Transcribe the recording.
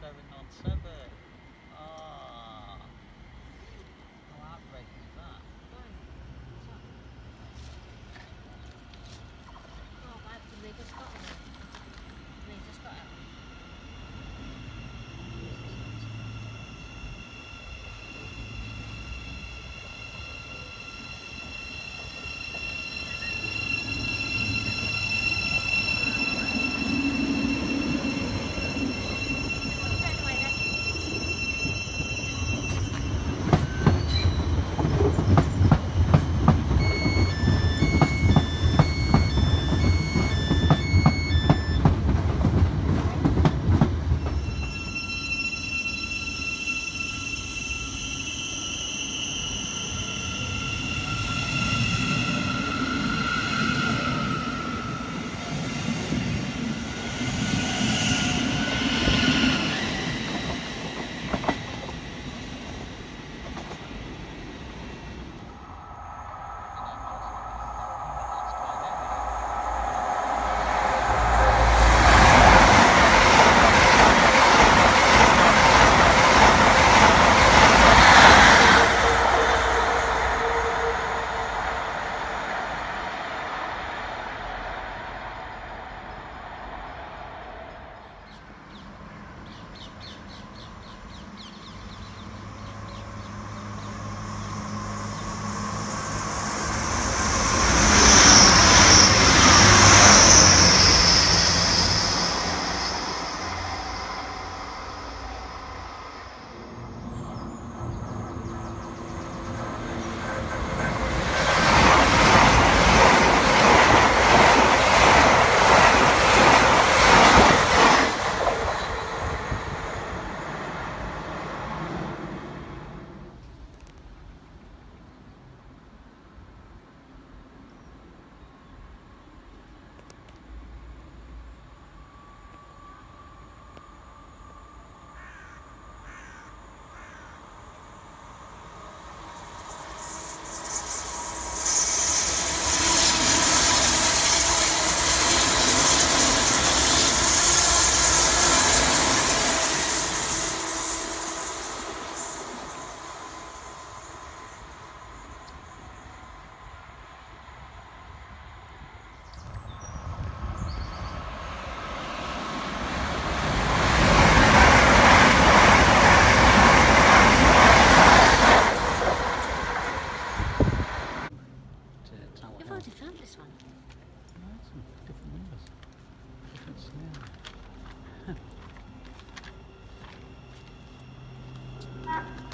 797. You've already found this one. No, different numbers. Different snare.